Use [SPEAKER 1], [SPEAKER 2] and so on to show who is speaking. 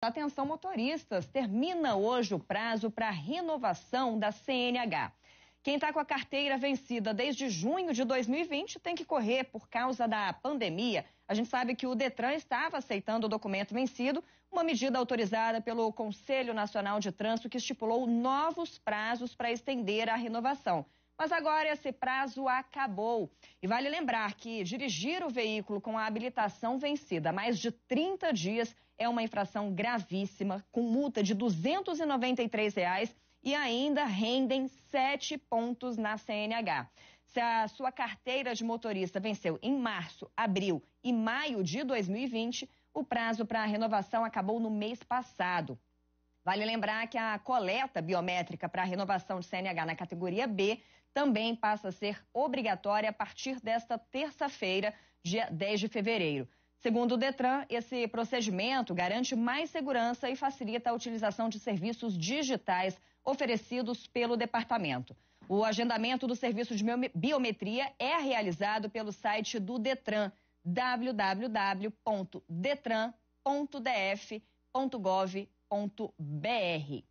[SPEAKER 1] Atenção motoristas, termina hoje o prazo para renovação da CNH. Quem está com a carteira vencida desde junho de 2020 tem que correr por causa da pandemia. A gente sabe que o Detran estava aceitando o documento vencido, uma medida autorizada pelo Conselho Nacional de Trânsito que estipulou novos prazos para estender a renovação. Mas agora esse prazo acabou. E vale lembrar que dirigir o veículo com a habilitação vencida há mais de 30 dias é uma infração gravíssima, com multa de 293 reais e ainda rendem sete pontos na CNH. Se a sua carteira de motorista venceu em março, abril e maio de 2020, o prazo para a renovação acabou no mês passado. Vale lembrar que a coleta biométrica para a renovação de CNH na categoria B também passa a ser obrigatória a partir desta terça-feira, dia 10 de fevereiro. Segundo o Detran, esse procedimento garante mais segurança e facilita a utilização de serviços digitais oferecidos pelo departamento. O agendamento do serviço de biometria é realizado pelo site do Detran, www.detran.df.gov.br. .br